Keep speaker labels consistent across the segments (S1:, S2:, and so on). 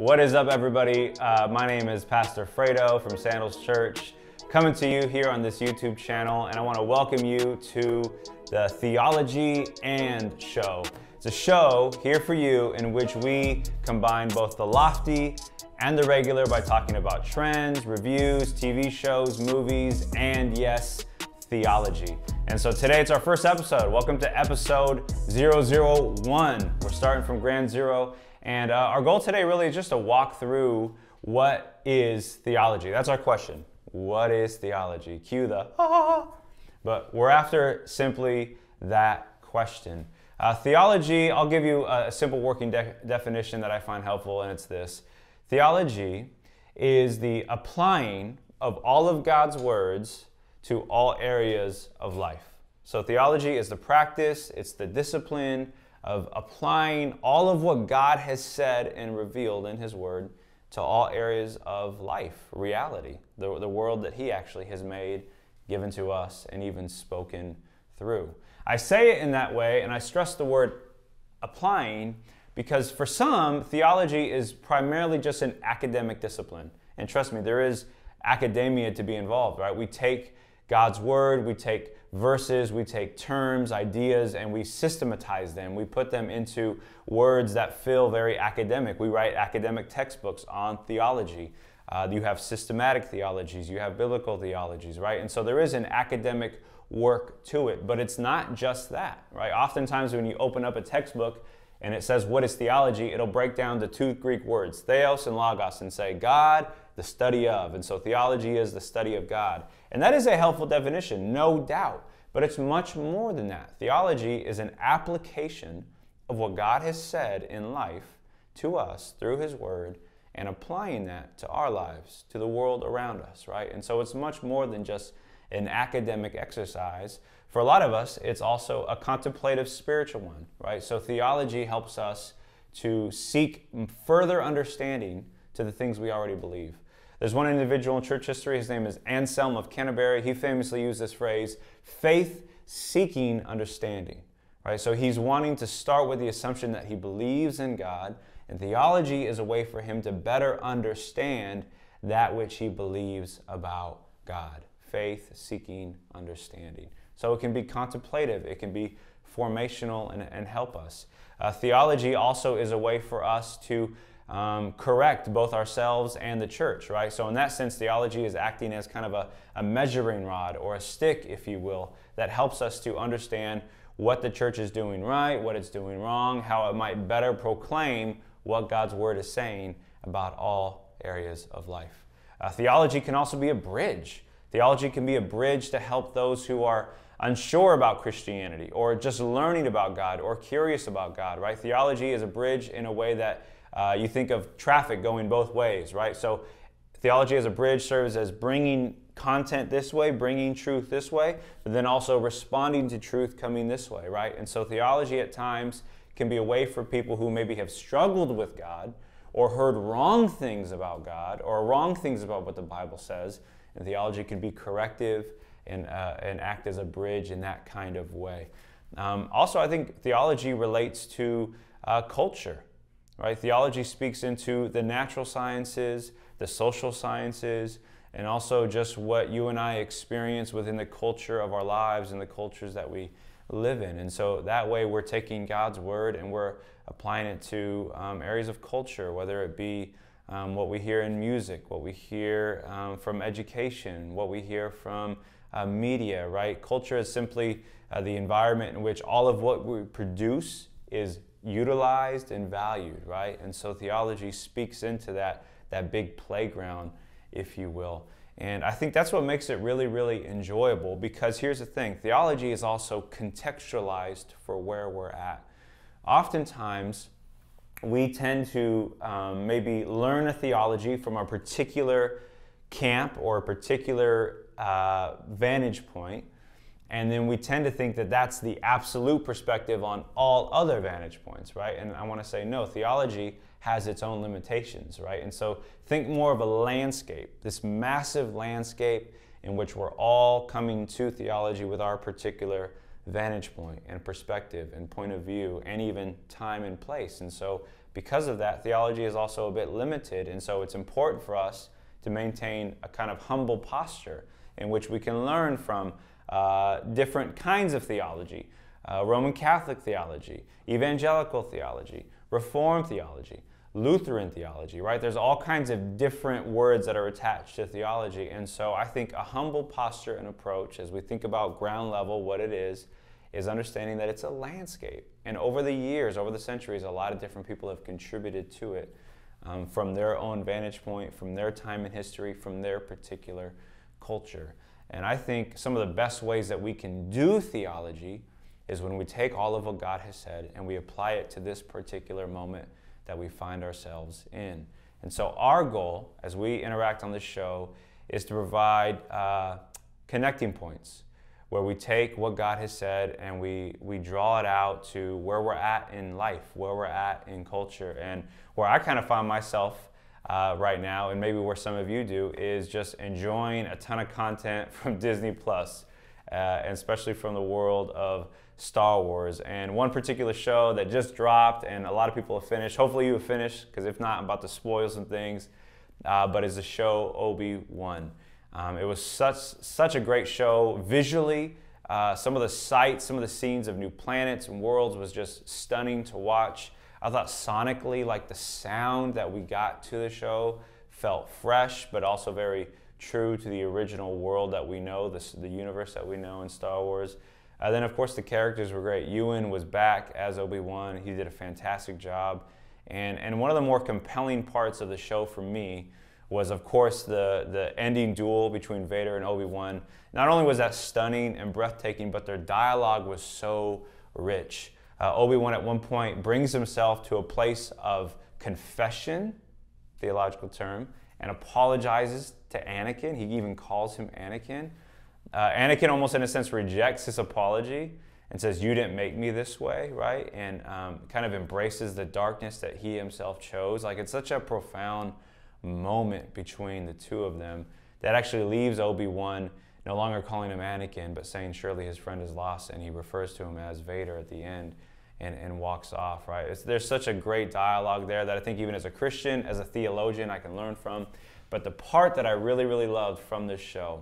S1: What is up, everybody? Uh, my name is Pastor Fredo from Sandals Church, coming to you here on this YouTube channel, and I want to welcome you to the Theology and Show. It's a show here for you in which we combine both the lofty and the regular by talking about trends, reviews, TV shows, movies, and yes, theology. And so today it's our first episode. Welcome to episode 001. We're starting from Grand Zero. And uh, our goal today really is just to walk through what is theology. That's our question. What is theology? Cue the ah. But we're after simply that question. Uh, theology, I'll give you a, simple working de- definition that I find helpful, and it's this Theology is the applying of all of God's words to all areas of life. So, theology is the practice, it's the discipline of applying all of what God has said and revealed in His Word to all areas of life, reality, the, the world that He actually has made, given to us, and even spoken through. I say it in that way, and I stress the word applying because for some, theology is primarily just an academic discipline. And trust me, there is academia to be involved, right? We take God's word, we take verses, we take terms, ideas, and we systematize them. We put them into words that feel very academic. We write academic textbooks on theology. Uh, you have systematic theologies, you have biblical theologies, right? And so there is an academic work to it, but it's not just that, right? Oftentimes when you open up a textbook and it says what is theology, it'll break down to two Greek words, theos and logos, and say God, the study of. And so theology is the study of God. And that is a helpful definition, no doubt. But it's much more than that. Theology is an application of what God has said in life to us through His Word and applying that to our lives, to the world around us, right? And so it's much more than just an academic exercise. For a lot of us, it's also a contemplative spiritual one, right? So theology helps us to seek further understanding to the things we already believe. There's one individual in church history, his name is Anselm of Canterbury. He famously used this phrase, faith seeking understanding. Right? So he's wanting to start with the assumption that he believes in God, and theology is a way for him to better understand that which he believes about God. Faith seeking understanding. So it can be contemplative, it can be formational, and, and help us. Uh, theology also is a way for us to um, correct both ourselves and the church, right? So, in that sense, theology is acting as kind of a, a measuring rod or a stick, if you will, that helps us to understand what the church is doing right, what it's doing wrong, how it might better proclaim what God's word is saying about all areas of life. Uh, theology can also be a bridge. Theology can be a bridge to help those who are unsure about Christianity or just learning about God or curious about God, right? Theology is a bridge in a way that uh, you think of traffic going both ways, right? So theology as a bridge serves as bringing content this way, bringing truth this way, but then also responding to truth coming this way, right? And so theology at times can be a way for people who maybe have struggled with God or heard wrong things about God or wrong things about what the Bible says. And theology can be corrective and, uh, and act as a bridge in that kind of way. Um, also, I think theology relates to uh, culture. Right? Theology speaks into the natural sciences, the social sciences, and also just what you and I experience within the culture of our lives and the cultures that we live in. And so that way we're taking God's word and we're applying it to um, areas of culture, whether it be um, what we hear in music, what we hear um, from education, what we hear from uh, media, right? Culture is simply uh, the environment in which all of what we produce is utilized and valued, right? And so theology speaks into that, that big playground, if you will. And I think that's what makes it really, really enjoyable because here's the thing theology is also contextualized for where we're at. Oftentimes, we tend to um, maybe learn a theology from a particular camp or a particular uh, vantage point and then we tend to think that that's the absolute perspective on all other vantage points, right? And I want to say, no, theology has its own limitations, right? And so think more of a landscape, this massive landscape in which we're all coming to theology with our particular vantage point and perspective and point of view and even time and place. And so because of that, theology is also a bit limited. And so it's important for us to maintain a kind of humble posture in which we can learn from uh, different kinds of theology uh, Roman Catholic theology, evangelical theology, Reformed theology, Lutheran theology, right? There's all kinds of different words that are attached to theology. And so I think a humble posture and approach as we think about ground level, what it is, is understanding that it's a landscape. And over the years, over the centuries, a lot of different people have contributed to it um, from their own vantage point, from their time in history, from their particular culture. And I think some of the best ways that we can do theology is when we take all of what God has said and we apply it to this particular moment that we find ourselves in. And so, our goal as we interact on this show is to provide uh, connecting points where we take what God has said and we, we draw it out to where we're at in life, where we're at in culture, and where I kind of find myself uh, right now, and maybe where some of you do, is just enjoying a ton of content from Disney Plus, uh, and especially from the world of Star Wars. And one particular show that just dropped, and a lot of people have finished. Hopefully, you have finished, because if not, I'm about to spoil some things. Uh, but is the show Obi Wan. Um, it was such such a great show visually. Uh, some of the sights, some of the scenes of new planets and worlds was just stunning to watch. I thought sonically, like the sound that we got to the show felt fresh, but also very true to the original world that we know, this, the universe that we know in Star Wars. Uh, then, of course, the characters were great. Ewan was back as Obi Wan. He did a fantastic job. And, and one of the more compelling parts of the show for me was, of course, the, the ending duel between Vader and Obi Wan. Not only was that stunning and breathtaking, but their dialogue was so rich. Uh, Obi Wan at one point brings himself to a place of confession, theological term, and apologizes to Anakin. He even calls him Anakin. Uh, Anakin almost, in a sense, rejects his apology and says, You didn't make me this way, right? And um, kind of embraces the darkness that he himself chose. Like, it's such a profound moment between the two of them that actually leaves Obi Wan no longer calling him Anakin, but saying, Surely his friend is lost, and he refers to him as Vader at the end. And, and walks off, right? It's, there's such a great dialogue there that I think even as a Christian, as a theologian, I can learn from. But the part that I really, really loved from this show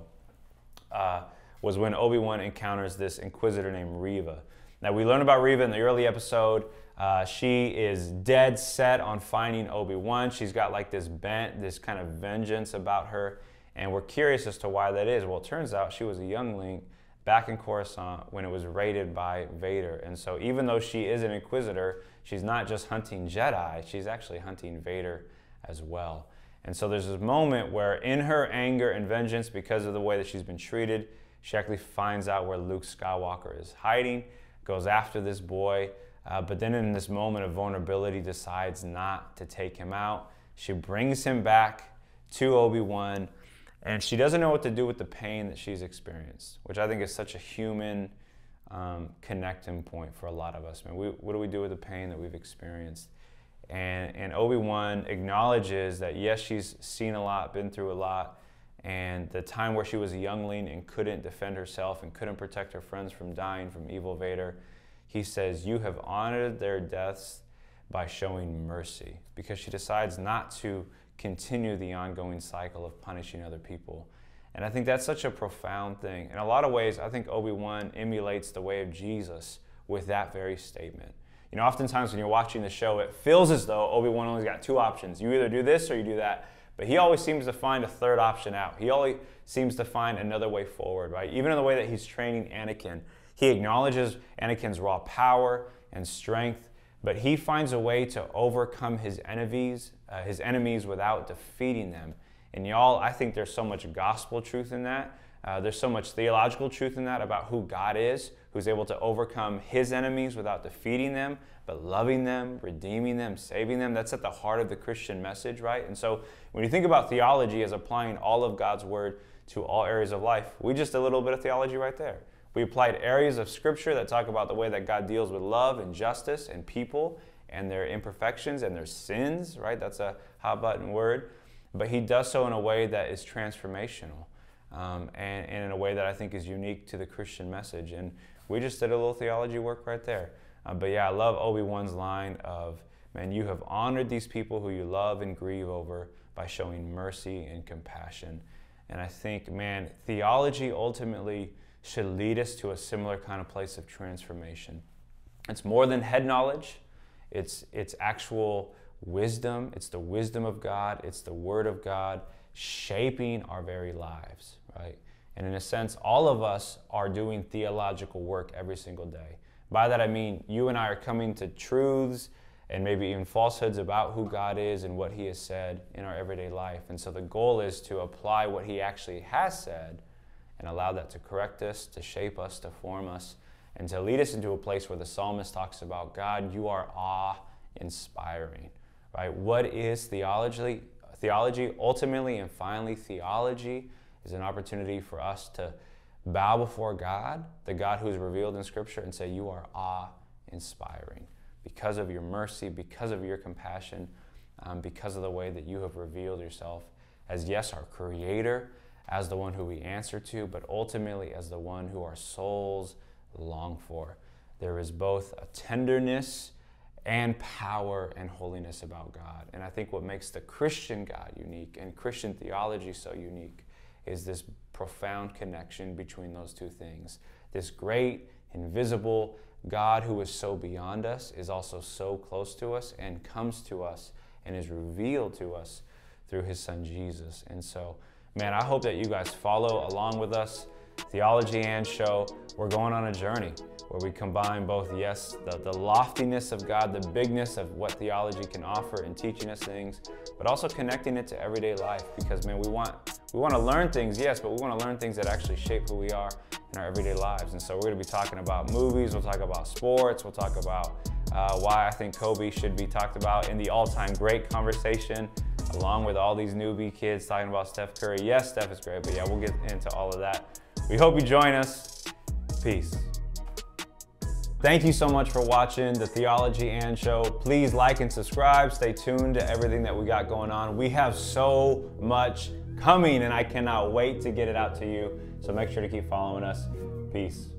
S1: uh, was when Obi Wan encounters this Inquisitor named Reva. Now, we learn about Reva in the early episode. Uh, she is dead set on finding Obi Wan. She's got like this bent, this kind of vengeance about her, and we're curious as to why that is. Well, it turns out she was a youngling back in Coruscant when it was raided by Vader. And so, even though she is an Inquisitor, she's not just hunting Jedi, she's actually hunting Vader as well. And so, there's this moment where, in her anger and vengeance because of the way that she's been treated, she actually finds out where Luke Skywalker is hiding, goes after this boy. Uh, but then in this moment of vulnerability, decides not to take him out. She brings him back to Obi Wan, and she doesn't know what to do with the pain that she's experienced, which I think is such a human um, connecting point for a lot of us. I mean, we, what do we do with the pain that we've experienced? And, and Obi Wan acknowledges that yes, she's seen a lot, been through a lot, and the time where she was a youngling and couldn't defend herself and couldn't protect her friends from dying from evil Vader he says, You have honored their deaths by showing mercy, because she decides not to continue the ongoing cycle of punishing other people. And I think that's such a profound thing. In a lot of ways, I think Obi Wan emulates the way of Jesus with that very statement. You know, oftentimes when you're watching the show, it feels as though Obi Wan only got two options. You either do this or you do that. But he always seems to find a third option out. He always seems to find another way forward, right? Even in the way that he's training Anakin he acknowledges Anakin's raw power and strength, but he finds a way to overcome his enemies, uh, his enemies without defeating them. And y'all, I think there's so much gospel truth in that. Uh, there's so much theological truth in that about who God is, who's able to overcome his enemies without defeating them, but loving them, redeeming them, saving them. That's at the heart of the Christian message, right? And so when you think about theology as applying all of God's word to all areas of life, we just a little bit of theology right there. We applied areas of Scripture that talk about the way that God deals with love and justice and people and their imperfections and their sins, right? That's a hot button word. But He does so in a way that is transformational um, and, and, in a way that I think is unique to the Christian message. And we just did a little theology work right there. Uh, but yeah, I love Obi Wan's line of man, you have honored these people who you love and grieve over by showing mercy and compassion. And I think, man, theology ultimately should lead us to a similar kind of place of transformation. It's more than head knowledge, it's, it's actual wisdom, it's the wisdom of God, it's the Word of God shaping our very lives, right? And in a sense, all of us are doing theological work every single day. By that I mean you and I are coming to truths and maybe even falsehoods about who God is and what He has said in our everyday life. And so the goal is to apply what He actually has said and allow that to correct us, to shape us, to form us, and to lead us into a place where the psalmist talks about God, you are awe inspiring. Right? What is theology? Theology, ultimately and finally, theology is an opportunity for us to bow before God, the God who is revealed in Scripture, and say, You are awe inspiring because of your mercy, because of your compassion, um, because of the way that you have revealed yourself as, yes, our Creator, as the one who we answer to, but ultimately as the one who our souls long for. There is both a tenderness and power and holiness about God. And I think what makes the Christian God unique and Christian theology so unique is this profound connection between those two things. This great, invisible, God, who is so beyond us, is also so close to us and comes to us and is revealed to us through his son Jesus. And so, man, I hope that you guys follow along with us. Theology and Show, we're going on a journey where we combine both, yes, the, the loftiness of God, the bigness of what theology can offer in teaching us things, but also connecting it to everyday life because, man, we want, we want to learn things, yes, but we want to learn things that actually shape who we are in our everyday lives. And so we're going to be talking about movies, we'll talk about sports, we'll talk about uh, why I think Kobe should be talked about in the all-time great conversation, along with all these newbie kids talking about Steph Curry. Yes, Steph is great, but yeah, we'll get into all of that. We hope you join us. Peace. Thank you so much for watching the Theology and Show. Please like and subscribe. Stay tuned to everything that we got going on. We have so much coming, and I cannot wait to get it out to you. So make sure to keep following us. Peace.